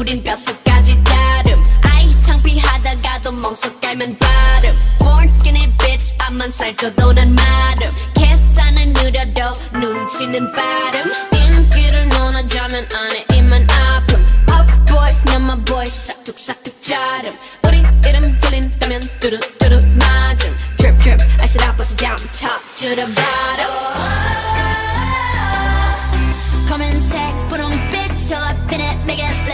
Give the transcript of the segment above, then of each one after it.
우린 뼛속까지 다름 아이 창피하다가도 멍석 깔면 발음 Born skinny bitch 앞만 살쪄도 난 마름 계산은 느려도 눈치는 빠름 인기를 논하자면 안에 입만 아픔 Puff boys 난 my boys 싹둑싹둑 자름 우리 이름 들린다면 뚜루뚜루 맞음 Drip drip I sit up down top to the bottom 검은색 분홍빛 show up in it make it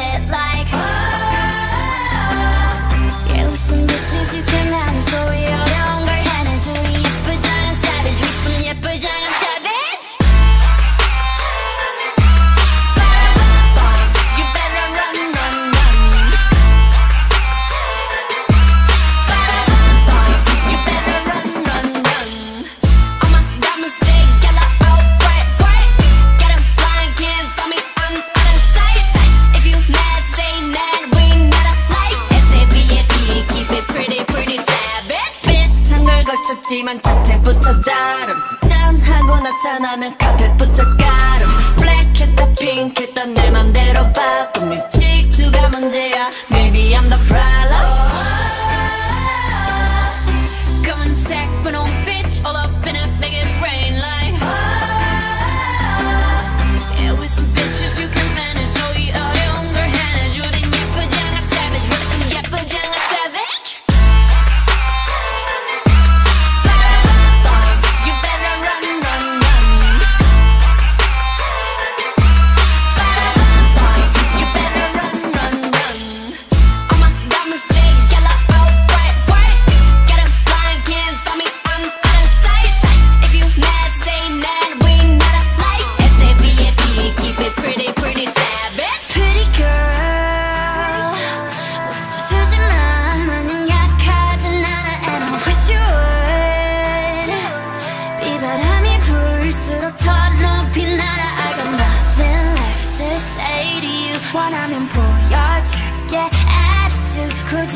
걸 걸쳤지만 자태부터 다름. 짠하고 나타나면 카펫부터 가름. 블랙했다 핑크했다 내 맘대로 바꿈 네 질투가 문제야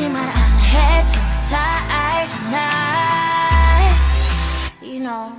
attitude 굳이 말 안 해도 다 알잖아 You know